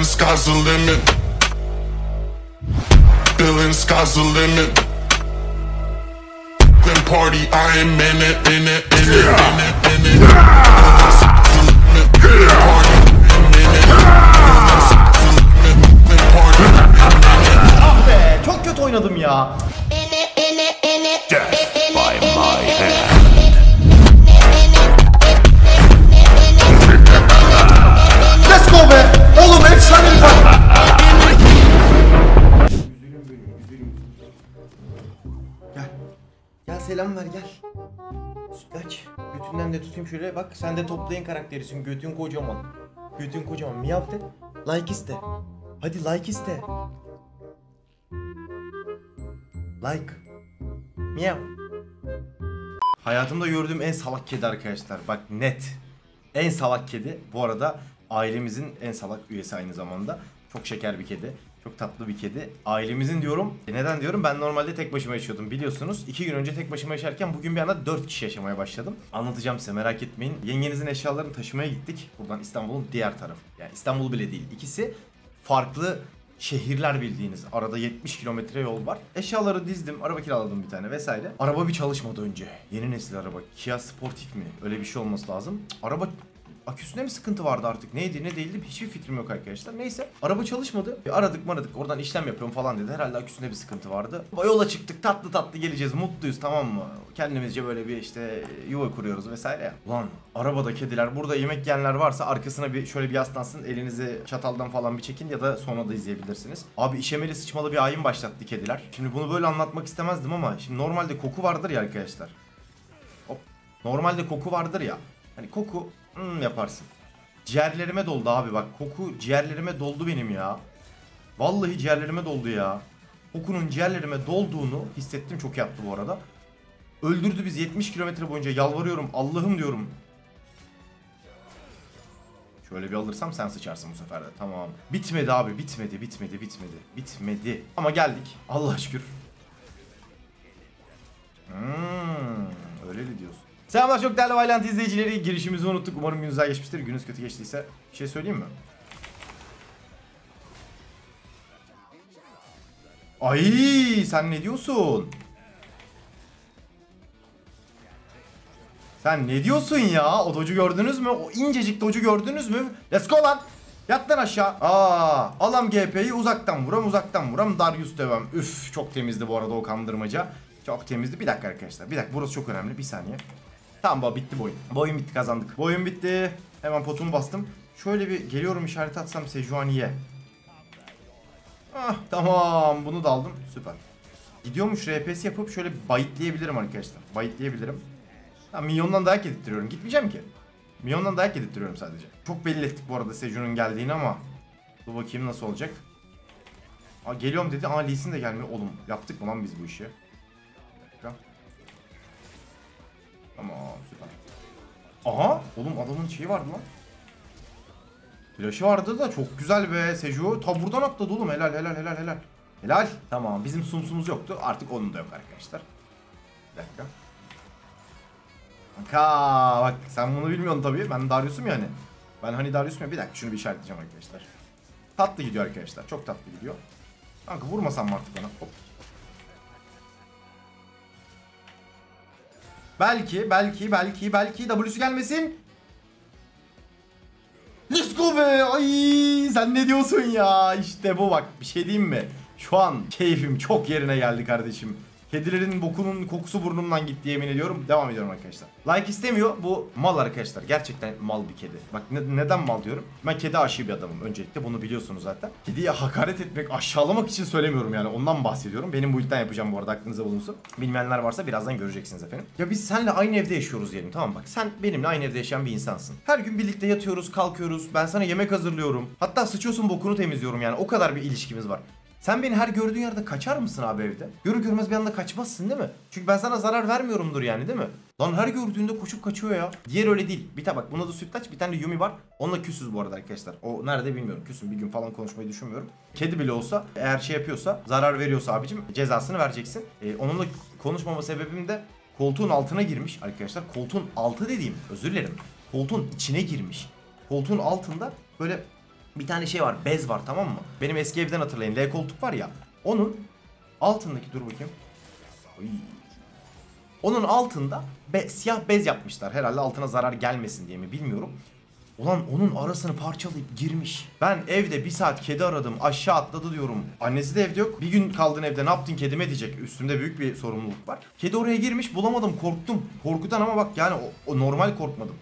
Feeling sky's the limit. Feeling sky's the limit. Then party, I am in it, in it, in it, in it, in it. Ah be çok kötü oynadım ya. Oğlum efsane bir fight. Gel. Gel selam ver gel. Sütlaç. Götünden de tutayım şöyle bak. Sen de toplayın karakterisin. Götün kocaman. Götün kocaman. Miyav de. Like iste. Hadi like iste. Like. Miyav. Hayatımda gördüğüm en salak kedi arkadaşlar. Bak net. En salak kedi. Bu arada ailemizin en salak üyesi aynı zamanda. Çok şeker bir kedi. Çok tatlı bir kedi. Ailemizin diyorum. E neden diyorum? Ben normalde tek başıma yaşıyordum biliyorsunuz. İki gün önce tek başıma yaşarken bugün bir anda dört kişi yaşamaya başladım. Anlatacağım size merak etmeyin. Yengenizin eşyalarını taşımaya gittik. Buradan İstanbul'un diğer tarafı. Yani İstanbul bile değil. İkisi farklı şehirler bildiğiniz. Arada 70 kilometre yol var. Eşyaları dizdim. Araba kiraladım bir tane vesaire. Araba bir çalışmadı önce. Yeni nesil araba. Kia Sportif mi? Öyle bir şey olması lazım. Araba aküsünde mi sıkıntı vardı artık? Neydi ne değildi hiçbir fikrim yok arkadaşlar. Neyse araba çalışmadı. Bir aradık maradık oradan işlem yapıyorum falan dedi. Herhalde aküsünde bir sıkıntı vardı. Yola çıktık tatlı tatlı geleceğiz mutluyuz tamam mı? Kendimizce böyle bir işte yuva kuruyoruz vesaire. Ulan arabada kediler burada yemek yiyenler varsa arkasına bir şöyle bir yaslansın elinizi çataldan falan bir çekin ya da sonra da izleyebilirsiniz. Abi işemeli sıçmalı bir ayin başlattı kediler. Şimdi bunu böyle anlatmak istemezdim ama şimdi normalde koku vardır ya arkadaşlar. Normalde koku vardır ya. Hani koku hmm yaparsın. Ciğerlerime doldu abi bak koku ciğerlerime doldu benim ya. Vallahi ciğerlerime doldu ya. Kokunun ciğerlerime dolduğunu hissettim çok yaptı bu arada. Öldürdü biz 70 kilometre boyunca yalvarıyorum Allah'ım diyorum. Şöyle bir alırsam sen sıçarsın bu sefer de tamam. Bitmedi abi bitmedi bitmedi bitmedi bitmedi. Ama geldik Allah'a şükür. Hmm, öyle mi diyorsun? Selamlar çok değerli Valiant izleyicileri. Girişimizi unuttuk. Umarım gününüz güzel geçmiştir. Gününüz kötü geçtiyse bir şey söyleyeyim mi? Ay sen ne diyorsun? Sen ne diyorsun ya? O docu gördünüz mü? O incecik docu gördünüz mü? Let's go lan. Yat lan aşağı. Aa, alam GP'yi uzaktan vuram uzaktan vuram Darius dövem. Üf çok temizdi bu arada o kandırmaca. Çok temizdi. Bir dakika arkadaşlar. Bir dakika burası çok önemli. Bir saniye. Tamam baba bitti bu oyun. Bu oyun bitti kazandık. Bu oyun bitti. Hemen potumu bastım. Şöyle bir geliyorum işaret atsam Sejuani'ye. Ah tamam bunu da aldım. Süper. Gidiyormuş RPS yapıp şöyle bayitleyebilirim arkadaşlar. Bayitleyebilirim. Ha, milyondan dayak yedirtiyorum. Gitmeyeceğim ki. Milyondan dayak yedirtiyorum sadece. Çok belli ettik bu arada Seju'nun geldiğini ama. Dur bakayım nasıl olacak. Aa, geliyorum dedi. Aa Lee Sin de gelmiyor. Oğlum yaptık mı lan biz bu işi? Bir dakika. Tamam süper. Aha oğlum adamın şeyi vardı lan. Flaşı vardı da çok güzel be Seju. Ta buradan atladı oğlum helal helal helal helal. Helal. Tamam bizim sumsumuz yoktu artık onun da yok arkadaşlar. Bir dakika. Kanka bak sen bunu bilmiyorsun tabii. Ben Darius'um yani. Ben hani Darius'um ya. Bir dakika şunu bir işaretleyeceğim arkadaşlar. Tatlı gidiyor arkadaşlar. Çok tatlı gidiyor. Kanka vurmasam mı artık bana? Hop. Belki, belki, belki, belki W'su gelmesin. Let's go be. Ay sen ne diyorsun ya? İşte bu bak bir şey diyeyim mi? Şu an keyfim çok yerine geldi kardeşim. Kedilerin bokunun kokusu burnumdan gitti yemin ediyorum. Devam ediyorum arkadaşlar. Like istemiyor. Bu mal arkadaşlar. Gerçekten mal bir kedi. Bak ne- neden mal diyorum? Ben kedi aşığı bir adamım. Öncelikle bunu biliyorsunuz zaten. Kediye hakaret etmek, aşağılamak için söylemiyorum yani. Ondan bahsediyorum. Benim bu yüzden yapacağım bu arada aklınıza bulunsun. Bilmeyenler varsa birazdan göreceksiniz efendim. Ya biz seninle aynı evde yaşıyoruz diyelim tamam bak. Sen benimle aynı evde yaşayan bir insansın. Her gün birlikte yatıyoruz, kalkıyoruz. Ben sana yemek hazırlıyorum. Hatta sıçıyorsun bokunu temizliyorum yani. O kadar bir ilişkimiz var. Sen beni her gördüğün yerde kaçar mısın abi evde? Görür görmez bir anda kaçmazsın değil mi? Çünkü ben sana zarar vermiyorumdur yani değil mi? Lan her gördüğünde koşup kaçıyor ya. Diğer öyle değil. Bir tabak. Bunda da sütlaç. Bir tane de Yumi var. Onunla küsüz bu arada arkadaşlar. O nerede bilmiyorum. Küsüm bir gün falan konuşmayı düşünmüyorum. Kedi bile olsa eğer şey yapıyorsa zarar veriyorsa abicim cezasını vereceksin. Ee, onunla konuşmama sebebim de koltuğun altına girmiş arkadaşlar. Koltuğun altı dediğim özür dilerim. Koltuğun içine girmiş. Koltuğun altında böyle bir tane şey var bez var tamam mı? Benim eski evden hatırlayın L koltuk var ya onun altındaki dur bakayım. Oy. Onun altında be, siyah bez yapmışlar. Herhalde altına zarar gelmesin diye mi bilmiyorum. Ulan onun arasını parçalayıp girmiş. Ben evde bir saat kedi aradım aşağı atladı diyorum. Annesi de evde yok. Bir gün kaldın evde ne yaptın kedime diyecek. Üstümde büyük bir sorumluluk var. Kedi oraya girmiş bulamadım korktum. Korkudan ama bak yani o, o normal korkmadım.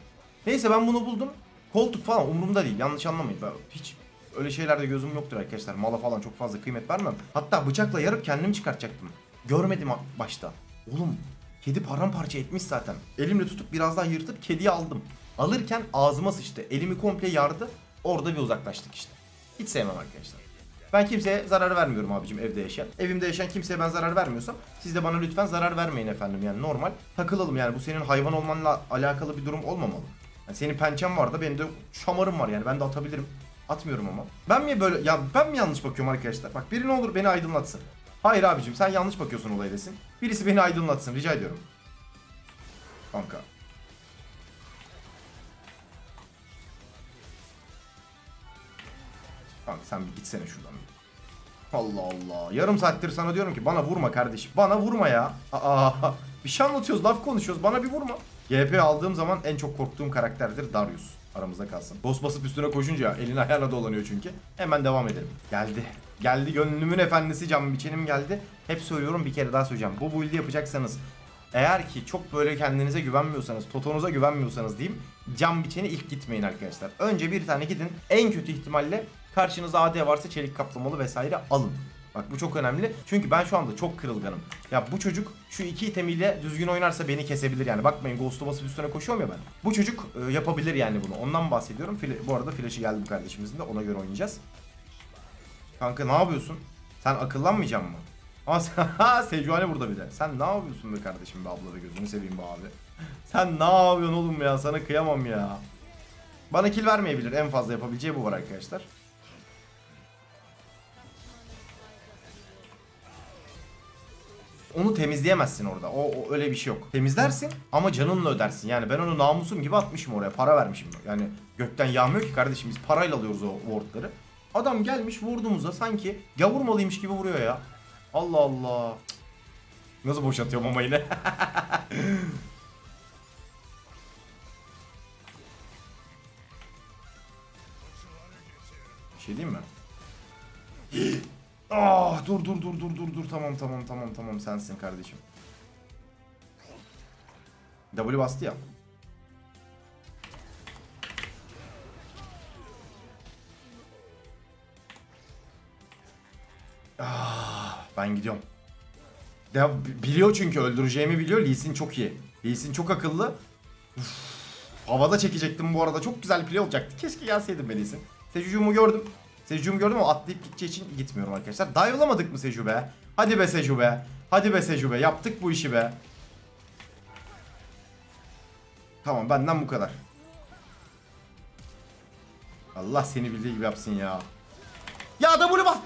Neyse ben bunu buldum. Koltuk falan umurumda değil yanlış anlamayın. Ben hiç öyle şeylerde gözüm yoktur arkadaşlar. Mala falan çok fazla kıymet vermem. Hatta bıçakla yarıp kendim çıkartacaktım. Görmedim başta. Oğlum kedi paramparça etmiş zaten. Elimle tutup biraz daha yırtıp kediyi aldım. Alırken ağzıma sıçtı. Elimi komple yardı. Orada bir uzaklaştık işte. Hiç sevmem arkadaşlar. Ben kimseye zarar vermiyorum abicim evde yaşayan. Evimde yaşayan kimseye ben zarar vermiyorsam siz de bana lütfen zarar vermeyin efendim yani normal. Takılalım yani bu senin hayvan olmanla alakalı bir durum olmamalı. Yani senin pençem var da benim de şamarım var yani ben de atabilirim. Atmıyorum ama. Ben mi böyle ya ben mi yanlış bakıyorum arkadaşlar? Bak biri ne olur beni aydınlatsın. Hayır abicim sen yanlış bakıyorsun olay desin. Birisi beni aydınlatsın rica ediyorum. Kanka. Kanka sen bir gitsene şuradan. Allah Allah. Yarım saattir sana diyorum ki bana vurma kardeşim. Bana vurma ya. Aa, bir şey anlatıyoruz, laf konuşuyoruz. Bana bir vurma. GP aldığım zaman en çok korktuğum karakterdir Darius. Aramızda kalsın. Boss basıp üstüne koşunca elin ayağına dolanıyor çünkü. Hemen devam edelim. Geldi. Geldi gönlümün efendisi cam biçenim geldi. Hep söylüyorum bir kere daha söyleyeceğim. Bu build'i yapacaksanız eğer ki çok böyle kendinize güvenmiyorsanız, totonuza güvenmiyorsanız diyeyim, cam biçeni ilk gitmeyin arkadaşlar. Önce bir tane gidin. En kötü ihtimalle karşınızda AD varsa çelik kaplamalı vesaire alın. Bak bu çok önemli. Çünkü ben şu anda çok kırılganım. Ya bu çocuk şu iki itemiyle düzgün oynarsa beni kesebilir yani. Bakmayın Ghost'u basıp üstüne koşuyorum ya ben. Bu çocuk e, yapabilir yani bunu. Ondan bahsediyorum. Fili- bu arada flash'ı geldi bu kardeşimizin de ona göre oynayacağız. Kanka ne yapıyorsun? Sen akıllanmayacaksın mı? Ama sen, burada bir de. Sen ne yapıyorsun be kardeşim be abla be gözünü seveyim be abi. Sen ne yapıyorsun oğlum ya? Sana kıyamam ya. Bana kill vermeyebilir. En fazla yapabileceği bu var arkadaşlar. Onu temizleyemezsin orada. O, o öyle bir şey yok. Temizlersin ama canınla ödersin. Yani ben onu namusum gibi atmışım oraya. Para vermişim. Yani gökten yağmıyor ki kardeşim. Biz parayla alıyoruz o wardları. Adam gelmiş vurduğumuzda sanki gavurmalıymış gibi vuruyor ya. Allah Allah. Nasıl boşatıyorum ama yine. Bir şey diyeyim mi? Ah dur dur dur dur dur dur tamam tamam tamam tamam sensin kardeşim. W bastı ya. Ah ben gidiyorum. B- biliyor çünkü öldüreceğimi biliyor. Lee Sin çok iyi. Lee Sin çok akıllı. Uf, havada çekecektim bu arada. Çok güzel play olacaktı. Keşke gelseydim ben Lee Sin. Seju'mu gördüm. Seju'mu gördüm ama atlayıp gideceği için gitmiyorum arkadaşlar. Dive'lamadık mı Seju be? Hadi be Seju be. Hadi be Seju be. Yaptık bu işi be. Tamam benden bu kadar. Allah seni bildiği gibi yapsın ya. Ya W bas.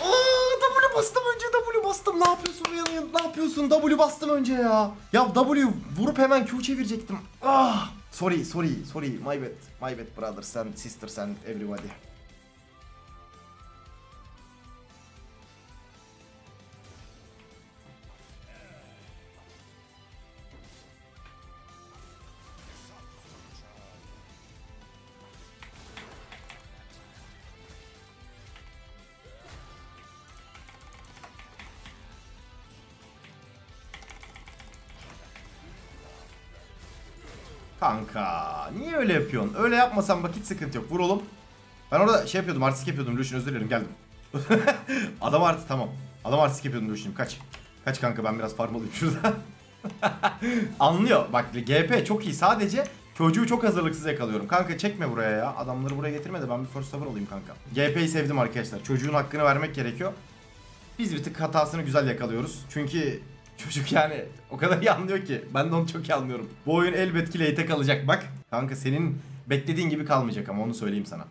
Aa, W bastım önce W bastım. Ne yapıyorsun Ryan? Ne yapıyorsun? W bastım önce ya. Ya W vurup hemen Q çevirecektim. Ah. Sorry, sorry, sorry. My bad. My bad brothers and sisters and everybody. Kanka niye öyle yapıyorsun? Öyle yapmasan bak hiç sıkıntı yok. Vur oğlum. Ben orada şey yapıyordum artistik yapıyordum Lucian özür dilerim geldim. Adam artist tamam. Adam artistik yapıyordum Lucian'ım kaç. Kaç kanka ben biraz farm alayım şurada. Anlıyor. Bak GP çok iyi. Sadece çocuğu çok hazırlıksız yakalıyorum. Kanka çekme buraya ya. Adamları buraya getirme de ben bir first cover alayım kanka. GP'yi sevdim arkadaşlar. Çocuğun hakkını vermek gerekiyor. Biz bir tık hatasını güzel yakalıyoruz. Çünkü çocuk yani o kadar iyi anlıyor ki. Ben de onu çok iyi anlıyorum. Bu oyun elbet ki late'e kalacak bak. Kanka senin beklediğin gibi kalmayacak ama onu söyleyeyim sana.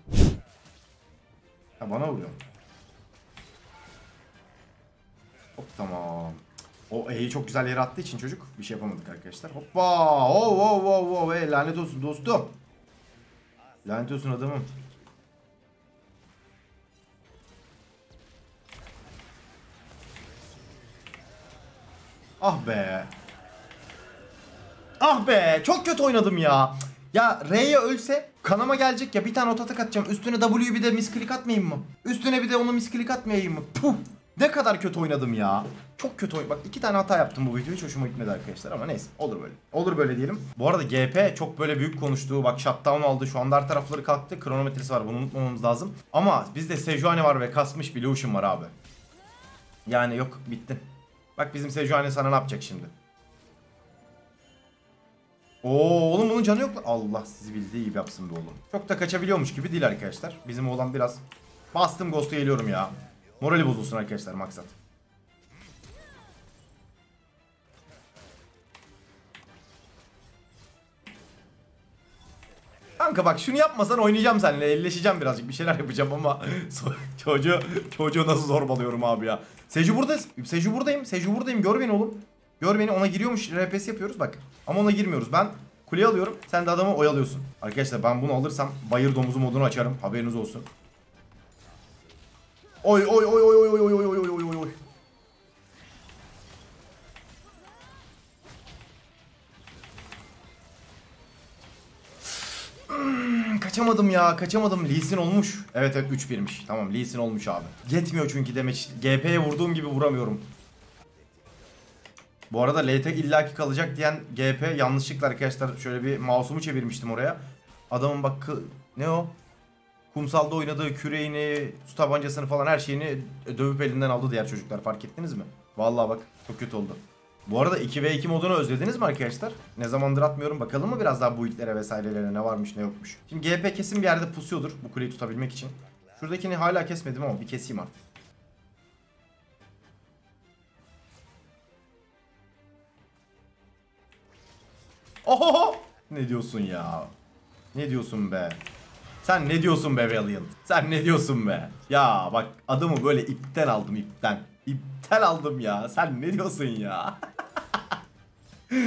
Ha bana vuruyor. Hop tamam. O E'yi çok güzel yere attığı için çocuk bir şey yapamadık arkadaşlar. Hoppa! Oh oh oh oh hey, lanet olsun dostum. Lanet olsun adamım. Ah be. Ah be. Çok kötü oynadım ya. Ya R'ye ölse kanama gelecek ya bir tane otatak atacağım. Üstüne W'yu bir de misklik atmayayım mı? Üstüne bir de onu misklik atmayayım mı? Puh. Ne kadar kötü oynadım ya. Çok kötü oyn. Bak iki tane hata yaptım bu videoyu. Hiç hoşuma gitmedi arkadaşlar ama neyse. Olur böyle. Olur böyle diyelim. Bu arada GP çok böyle büyük konuştu. Bak shutdown aldı. Şu anda her tarafları kalktı. Kronometresi var. Bunu unutmamamız lazım. Ama bizde Sejuani var ve kasmış bir Lucian var abi. Yani yok bittin. Bak bizim Sejuani sana ne yapacak şimdi? Oo oğlum bunun canı yok lan. Allah sizi bildiği gibi yapsın be oğlum. Çok da kaçabiliyormuş gibi değil arkadaşlar. Bizim oğlan biraz bastım ghost'u geliyorum ya. Morali bozulsun arkadaşlar maksat. Kanka bak şunu yapmasan oynayacağım seninle. Elleşeceğim birazcık. Bir şeyler yapacağım ama çocuğu çocuğu nasıl zorbalıyorum abi ya. Seju burada. Seju buradayım. Seju buradayım. Gör beni oğlum. Gör beni ona giriyormuş. RPS yapıyoruz bak. Ama ona girmiyoruz. Ben kuleye alıyorum. Sen de adamı oyalıyorsun. Arkadaşlar ben bunu alırsam bayır domuzu modunu açarım. Haberiniz olsun. Oy oy oy oy oy oy oy oy oy oy oy. Kaçamadım ya kaçamadım. Lee olmuş. Evet evet 3-1'miş. Tamam Lee olmuş abi. Yetmiyor çünkü demek. GP'ye vurduğum gibi vuramıyorum. Bu arada LT illaki kalacak diyen GP yanlışlıkla arkadaşlar şöyle bir mouse'umu çevirmiştim oraya. Adamın bak ne o? Kumsalda oynadığı küreğini, su tabancasını falan her şeyini dövüp elinden aldı diğer çocuklar fark ettiniz mi? Vallahi bak çok kötü oldu. Bu arada 2v2 modunu özlediniz mi arkadaşlar? Ne zamandır atmıyorum bakalım mı biraz daha bu itlere vesairelere ne varmış ne yokmuş. Şimdi GP kesin bir yerde pusuyordur bu kuleyi tutabilmek için. Şuradakini hala kesmedim ama bir keseyim artık. Oho! Ne diyorsun ya? Ne diyorsun be? Sen ne diyorsun be Valiant? Sen ne diyorsun be? Ya bak adamı böyle ipten aldım ipten. İpten aldım ya. Sen ne diyorsun ya?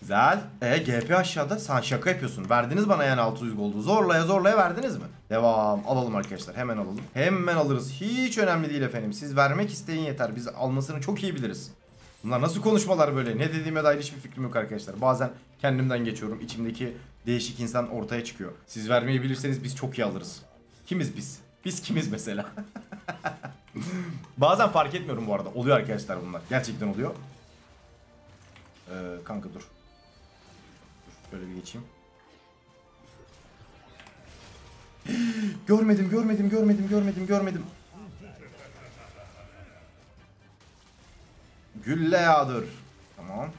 Güzel. E GP aşağıda sen şaka yapıyorsun. Verdiniz bana yani 600 goldu. Zorlaya zorlaya verdiniz mi? Devam. Alalım arkadaşlar. Hemen alalım. Hemen alırız. Hiç önemli değil efendim. Siz vermek isteyin yeter. Biz almasını çok iyi biliriz. Bunlar nasıl konuşmalar böyle? Ne dediğime dair hiçbir fikrim yok arkadaşlar. Bazen kendimden geçiyorum. İçimdeki değişik insan ortaya çıkıyor. Siz vermeyi bilirseniz biz çok iyi alırız. Kimiz biz? Biz kimiz mesela? Bazen fark etmiyorum bu arada. Oluyor arkadaşlar bunlar. Gerçekten oluyor. Ee, kanka dur. Dur şöyle bir geçeyim. görmedim, görmedim, görmedim, görmedim, görmedim. Gülle yağdır. Tamam.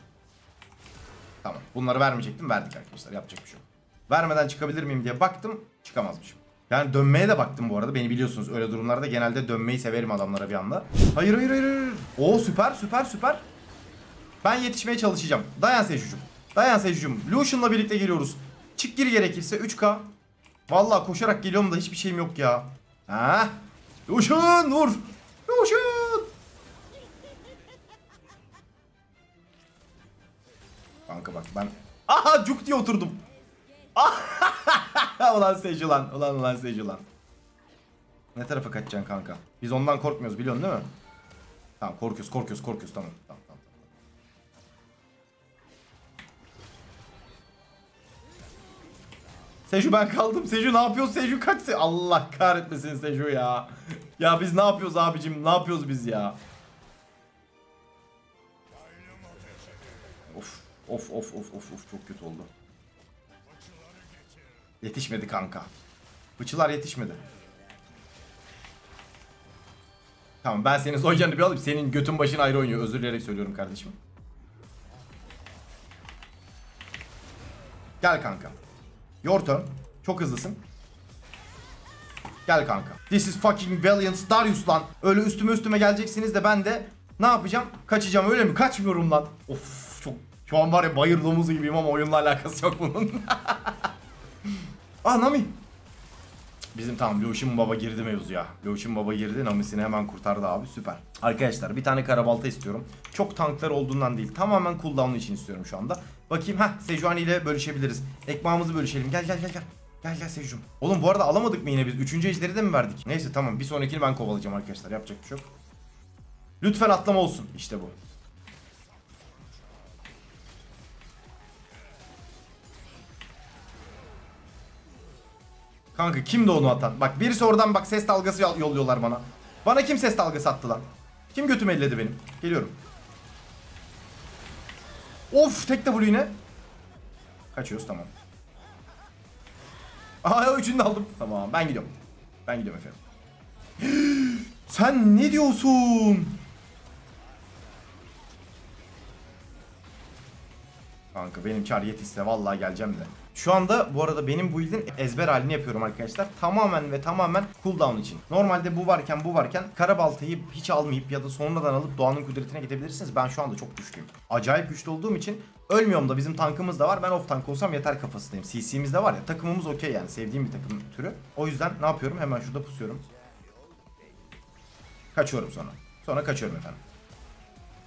Tamam. Bunları vermeyecektim. Verdik arkadaşlar. Yapacak bir şey yok. Vermeden çıkabilir miyim diye baktım. Çıkamazmışım. Yani dönmeye de baktım bu arada. Beni biliyorsunuz öyle durumlarda genelde dönmeyi severim adamlara bir anda. Hayır hayır hayır. hayır. Oo süper süper süper. Ben yetişmeye çalışacağım. Dayan Sejucum. Dayan Sejucum. Lucian'la birlikte geliyoruz. Çık gir gerekirse 3K. Vallahi koşarak geliyorum da hiçbir şeyim yok ya. Ha? Lucian vur. Lucian. Kanka bak ben... Aha cuk diye oturdum. Ulan Seju lan. Ulan ulan Seju lan. Ne tarafa kaçacaksın kanka? Biz ondan korkmuyoruz biliyorsun değil mi? Tamam korkuyoruz korkuyoruz korkuyoruz. Tamam tamam. Seju ben kaldım. Seju ne yapıyorsun Seju kaç se Allah kahretmesin Seju ya. Ya biz ne yapıyoruz abicim? Ne yapıyoruz biz ya? Of of of of of of çok kötü oldu. Yetişmedi kanka. Fıçılar yetişmedi. Tamam ben senin soyacağını bir alayım. Senin götün başın ayrı oynuyor. Özür dileyerek söylüyorum kardeşim. Gel kanka. Your turn. Çok hızlısın. Gel kanka. This is fucking Valiant Darius lan. Öyle üstüme üstüme geleceksiniz de ben de ne yapacağım? Kaçacağım öyle mi? Kaçmıyorum lan. Of çok şu an var ya bayır domuzu gibiyim ama oyunla alakası yok bunun. ah Nami. Bizim tamam Lucian Baba girdi mevzuya. Lucian Baba girdi Nami'sini hemen kurtardı abi süper. Arkadaşlar bir tane karabalta istiyorum. Çok tanklar olduğundan değil tamamen cooldown'u için istiyorum şu anda. Bakayım ha Sejuani ile bölüşebiliriz. Ekmağımızı bölüşelim gel gel gel gel. Gel gel Seju'm. Oğlum bu arada alamadık mı yine biz? Üçüncü ejderi de mi verdik? Neyse tamam bir sonrakini ben kovalayacağım arkadaşlar yapacak bir şey yok. Lütfen atlama olsun işte bu. Kanka kimdi onu atan? Bak birisi oradan bak ses dalgası yol- yolluyorlar bana. Bana kim ses dalgası attı lan? Kim götümü elledi benim? Geliyorum. Of tek W yine. Kaçıyoruz tamam. Aha üçünü de aldım. Tamam ben gidiyorum. Ben gidiyorum efendim. Sen ne diyorsun? Kanka benim çar yetişse vallahi geleceğim de. Şu anda bu arada benim bu build'in ezber halini yapıyorum arkadaşlar. Tamamen ve tamamen cooldown için. Normalde bu varken bu varken kara baltayı hiç almayıp ya da sonradan alıp doğanın kudretine gidebilirsiniz. Ben şu anda çok güçlüyüm. Acayip güçlü olduğum için ölmüyorum da bizim tankımız da var. Ben off tank olsam yeter kafasındayım. CC'miz de var ya takımımız okey yani sevdiğim bir takım türü. O yüzden ne yapıyorum? Hemen şurada pusuyorum. Kaçıyorum sonra. Sonra kaçıyorum efendim.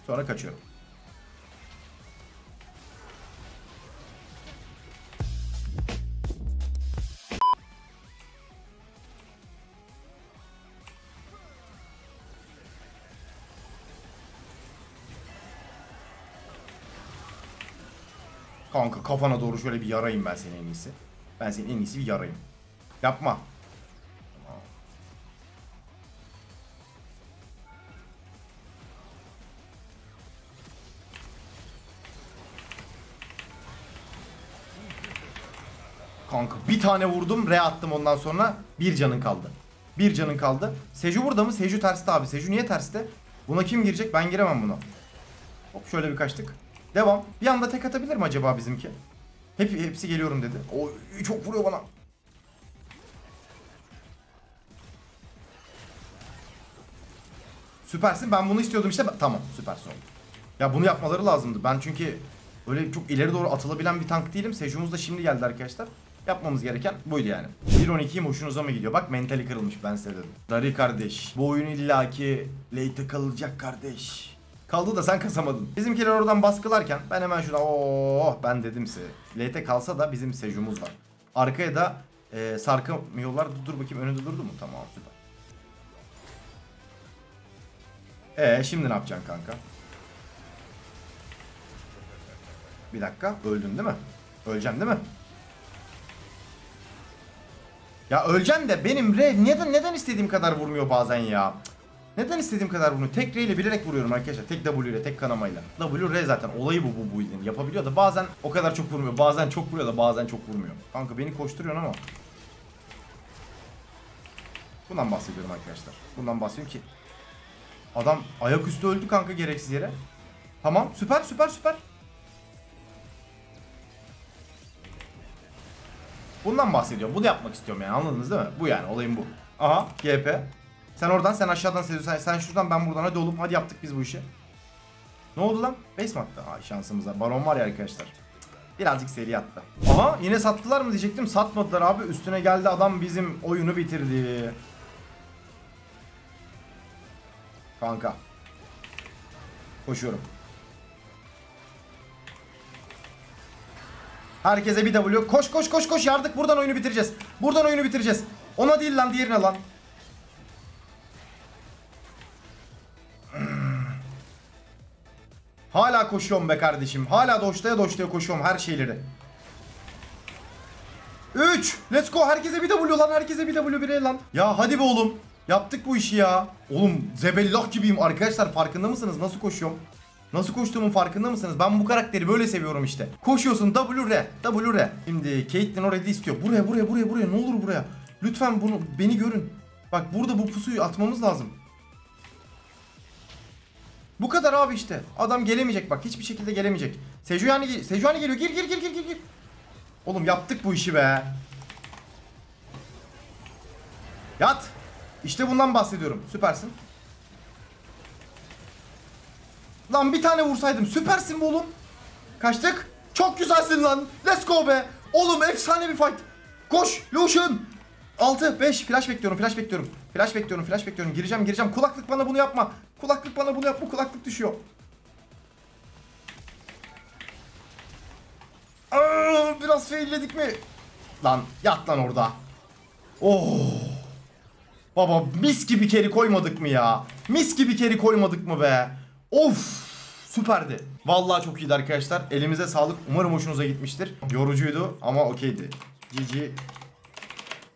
Sonra kaçıyorum. Kanka kafana doğru şöyle bir yarayım ben seni en iyisi. Ben senin en iyisi bir yarayım. Yapma. Kanka bir tane vurdum, re attım ondan sonra bir canın kaldı. Bir canın kaldı. Seju burada mı? Seju terste abi. Seju niye terste? Buna kim girecek? Ben giremem buna. Hop şöyle bir kaçtık. Devam. Bir anda tek atabilir mi acaba bizimki? Hep, hepsi geliyorum dedi. O çok vuruyor bana. Süpersin. Ben bunu istiyordum işte. Tamam, süpersin oldu. Ya bunu yapmaları lazımdı. Ben çünkü öyle çok ileri doğru atılabilen bir tank değilim. Sejumuz da şimdi geldi arkadaşlar. Yapmamız gereken buydu yani. 1.12'yim hoşunuza mı gidiyor? Bak mentali kırılmış ben size dedim. Dari kardeş. Bu oyun illaki late kalacak kardeş. Kaldı da sen kasamadın. Bizimkiler oradan baskılarken ben hemen şurada oh ben dedim size. Late kalsa da bizim sejumuz var. Arkaya da e, sarkamıyorlar. Dur, bakayım önünde durdu mu? Tamam süper. Ee şimdi ne yapacaksın kanka? Bir dakika öldün değil mi? Öleceksin değil mi? Ya öleceksin de benim re neden neden istediğim kadar vurmuyor bazen ya? Cık. Neden istediğim kadar vurmuyor? Tek R ile bilerek vuruyorum arkadaşlar. Tek W ile, tek kanamayla. W R zaten olayı bu bu bu build'in. Yapabiliyor da bazen o kadar çok vurmuyor. Bazen çok vuruyor da bazen çok vurmuyor. Kanka beni koşturuyorsun ama. Bundan bahsediyorum arkadaşlar. Bundan bahsediyorum ki Adam ayaküstü öldü kanka gereksiz yere. Tamam süper süper süper. Bundan bahsediyorum. Bunu yapmak istiyorum yani anladınız değil mi? Bu yani olayım bu. Aha GP. Sen oradan sen aşağıdan seviyorsun. Sen, sen şuradan ben buradan hadi oğlum hadi yaptık biz bu işi. Ne oldu lan? Base mi attı? Ay şansımıza. Baron var ya arkadaşlar. Birazcık seri attı. Aha yine sattılar mı diyecektim. Satmadılar abi. Üstüne geldi adam bizim oyunu bitirdi. Kanka. Koşuyorum. Herkese bir W. Koş koş koş koş yardık. Buradan oyunu bitireceğiz. Buradan oyunu bitireceğiz. Ona değil lan diğerine lan. Hala koşuyorum be kardeşim. Hala doşlaya doşlaya koşuyorum her şeyleri. 3. Let's go. Herkese bir W lan. Herkese bir W bir lan. Ya hadi be oğlum. Yaptık bu işi ya. Oğlum zebellah gibiyim arkadaşlar farkında mısınız? Nasıl koşuyorum? Nasıl koştuğumun farkında mısınız? Ben bu karakteri böyle seviyorum işte. Koşuyorsun W R, W R. Şimdi Caitlyn orayı istiyor. Buraya, buraya, buraya, buraya. Ne olur buraya. Lütfen bunu beni görün. Bak burada bu pusuyu atmamız lazım. Bu kadar abi işte. Adam gelemeyecek bak. Hiçbir şekilde gelemeyecek. Sejuani, Sejuani geliyor. Gir, gir, gir, gir, gir. Oğlum yaptık bu işi be. Yat. İşte bundan bahsediyorum. Süpersin. Lan bir tane vursaydım. Süpersin be oğlum. Kaçtık. Çok güzelsin lan. Let's go be. Oğlum efsane bir fight. Koş. Lucian. 6, 5. Flash bekliyorum. Flash bekliyorum. Flash bekliyorum. Flash bekliyorum. Gireceğim gireceğim. Kulaklık bana bunu yapma. Kulaklık bana bunu yapma. Kulaklık düşüyor. Aa, biraz failledik mi? Lan yat lan orada. Oh. Baba mis gibi keri koymadık mı ya? Mis gibi keri koymadık mı be? Of süperdi. Vallahi çok iyiydi arkadaşlar. Elimize sağlık. Umarım hoşunuza gitmiştir. Yorucuydu ama okeydi. GG.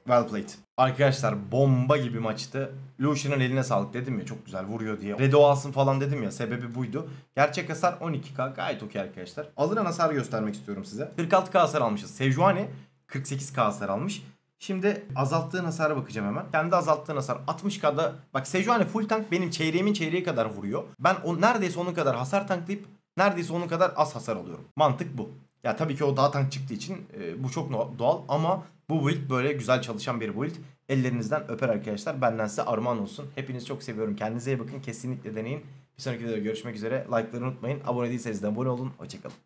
Well played. Arkadaşlar bomba gibi maçtı. Lucian'ın eline sağlık dedim ya çok güzel vuruyor diye. Redo alsın falan dedim ya sebebi buydu. Gerçek hasar 12k gayet okey arkadaşlar. Alınan hasar göstermek istiyorum size. 46k hasar almışız. Sejuani 48k hasar almış. Şimdi azalttığın hasara bakacağım hemen. Kendi azalttığın hasar 60k'da bak Sejuani full tank benim çeyreğimin çeyreği kadar vuruyor. Ben o neredeyse onun kadar hasar tanklayıp neredeyse onun kadar az hasar alıyorum. Mantık bu. Ya tabii ki o daha tank çıktığı için e, bu çok doğal ama bu build böyle güzel çalışan bir build. Ellerinizden öper arkadaşlar. Benden size armağan olsun. Hepinizi çok seviyorum. Kendinize iyi bakın. Kesinlikle deneyin. Bir sonraki videoda görüşmek üzere. Like'ları unutmayın. Abone değilseniz de abone olun. Hoşçakalın.